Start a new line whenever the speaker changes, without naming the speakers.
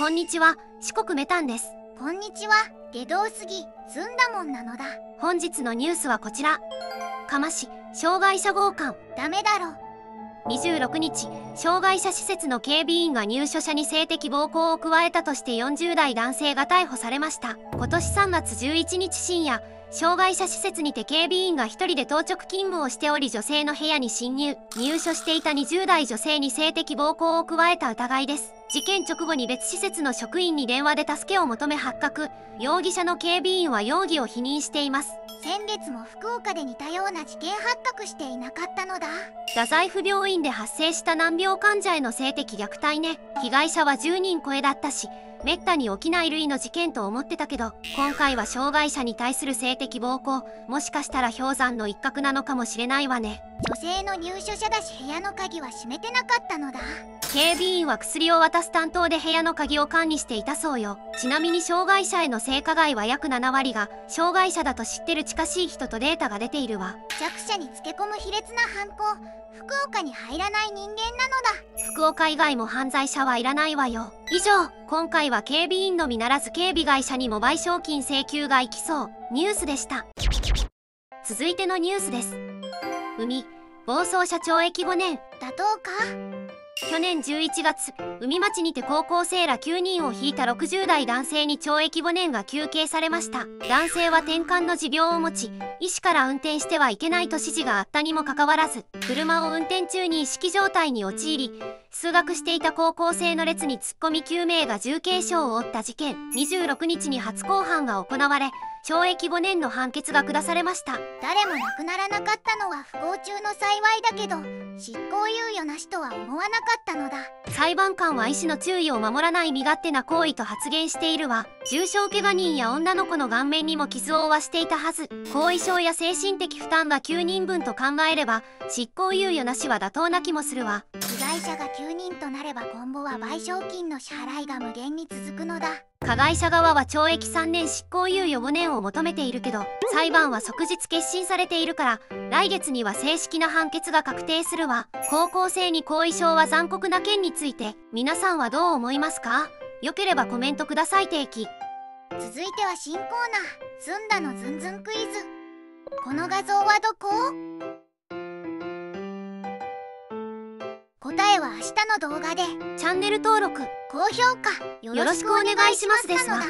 こんにちは。四国メタンです。
こんにちは。下道杉。ずんだもんなのだ。
本日のニュースはこちら。釜市障害者強姦
ダメだろ。
26日障害者施設の警備員が入所者に性的暴行を加えたとして40代男性が逮捕されました。今年3月11日深夜障害者施設にて警備員が1人で当直勤務をしており女性の部屋に侵入入所していた20代女性に性的暴行を加えた疑いです。事件直後に別施設の職員に電話で助けを求め発覚。容疑者の警備員は容疑を否認しています。
先月も福岡で似たような事件発覚していなかったのだ。
太宰府病院で発生した難病患者への性的虐待ね。被害者は10人超えだったしめったに起きない類の事件と思ってたけど今回は障害者に対する性的暴行もしかしたら氷山の一角なのかもしれないわね。
女性の入所者だし部屋の鍵は閉めてなかったのだ。
警備員は薬を渡す担当で部屋の鍵を管理していたそうよ。ちなみに障害者への性加害は約7割が障害者だと知ってる近しい人とデータが出ているわ。
弱者につけ込む卑劣な犯行。福岡に入らない人間なのだ。
福岡以外も犯罪者はいらないわよ。以上今回は警備員のみならず警備会社にも賠償金請求が行きそう。ニュースでした。続いてのニュースです。海暴走車懲役5年。
妥当か？
去年11月海町にて高校生ら9人を引いた60代男性に懲役5年が求刑されました。男性は転換の持病を持ち医師から運転してはいけないと指示があったにもかかわらず車を運転中に意識状態に陥り数学していた高校生の列に突っ込み9名が重軽傷を負った事件。26日に初公判が行われ懲役5年の判決が下されました。
誰も亡くならなかったのは不幸中の幸いだけど執行とは思わなかったのだ。
裁判官は医師の注意を守らない身勝手な行為と発言しているわ。重傷怪我人や女の子の顔面にも傷を負わしていたはず。後遺症や精神的負担が9人分と考えれば執行猶予なしは妥当な気もするわ。
害者が9人となれば今後は賠償金の支払いが無限に続くのだ。
加害者側は懲役3年執行猶予5年を求めているけど裁判は即日結審されているから来月には正式な判決が確定するわ。高校生に後遺症は残酷な件について皆さんはどう思いますか？よければコメントください定期。
続いては新コーナー「ずんだのズンズンクイズ」この画像はどこ？日の動画で
チャンネル登録
高評価よ
ろしくお願いしますですわ